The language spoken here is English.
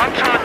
I'm trying